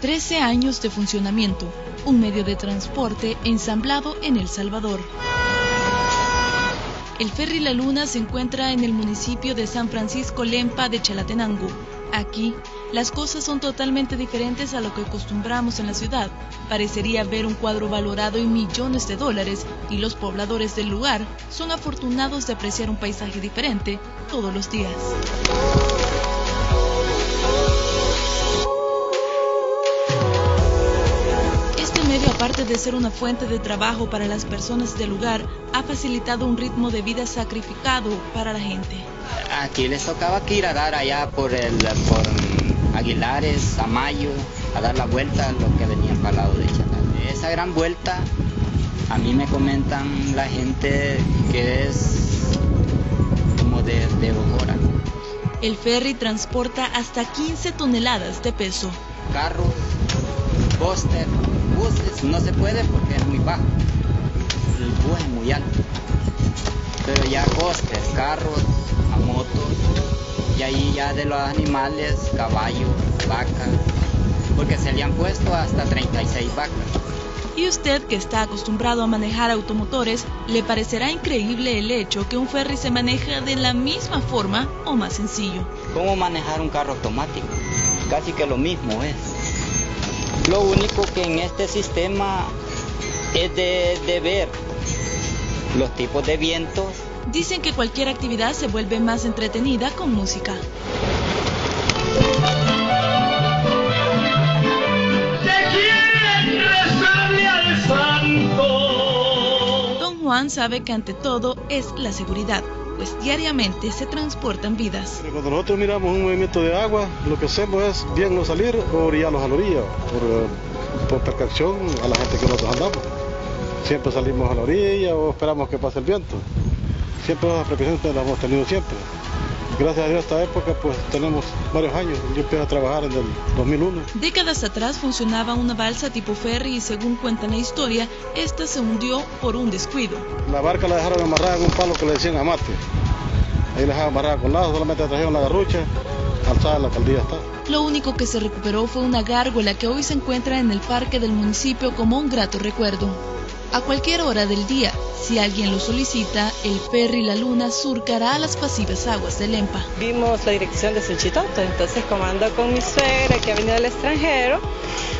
13 años de funcionamiento, un medio de transporte ensamblado en El Salvador. El ferry La Luna se encuentra en el municipio de San Francisco Lempa de Chalatenango. Aquí, las cosas son totalmente diferentes a lo que acostumbramos en la ciudad. Parecería ver un cuadro valorado en millones de dólares y los pobladores del lugar son afortunados de apreciar un paisaje diferente todos los días. Aparte de ser una fuente de trabajo para las personas del lugar, ha facilitado un ritmo de vida sacrificado para la gente. Aquí les tocaba que ir a dar allá por, el, por Aguilares, Amayo, a dar la vuelta a lo que venían para el lado de Chalá. Esa gran vuelta, a mí me comentan la gente que es como de, de. El ferry transporta hasta 15 toneladas de peso. Carros, póster, buses no se puede porque es muy bajo. El bus es muy alto. Pero ya costes, carros, a motos, y ahí ya de los animales, caballos, vacas, porque se le han puesto hasta 36 vacas. Y usted que está acostumbrado a manejar automotores, le parecerá increíble el hecho que un ferry se maneja de la misma forma o más sencillo. ¿Cómo manejar un carro automático? Casi que lo mismo es. Lo único que en este sistema es de, ver los tipos de vientos. Dicen que cualquier actividad se vuelve más entretenida con música. Don Juan sabe que ante todo es la seguridad pues diariamente se transportan vidas. Cuando nosotros miramos un movimiento de agua, lo que hacemos es bien no salir o orillarlos a la orilla, por, eh, por a la gente que nosotros andamos. Siempre salimos a la orilla o esperamos que pase el viento. Siempre esa precaución la hemos tenido siempre gracias a Dios esta época pues tenemos varios años. Yo empecé a trabajar en el 2001. Décadas atrás funcionaba una balsa tipo ferry y según cuentan la historia, esta se hundió por un descuido. La barca la dejaron amarrada en un palo que le decían amate. Ahí la dejaron amarrada con lazo, solamente trajeron la garrucha, alzada en la alcaldía está. Lo único que se recuperó fue una gárgola que hoy se encuentra en el parque del municipio como un grato recuerdo. A cualquier hora del día, si alguien lo solicita, el ferry La Luna surcará las pasivas aguas del Lempa. Vimos la dirección de Suchitoto, entonces como ando con mi suegra que ha venido del extranjero,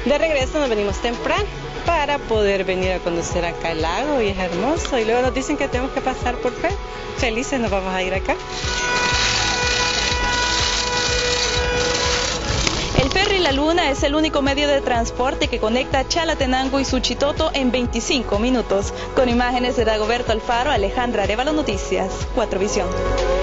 de regreso nos venimos temprano para poder venir a conocer acá el lago y es hermoso. Y luego nos dicen que tenemos que pasar por fe. Felices nos vamos a ir acá. La Luna es el único medio de transporte que conecta Chalatenango y Suchitoto en 25 minutos. Con imágenes de Dagoberto Alfaro, Alejandra Arevalo Noticias, 4 Visión.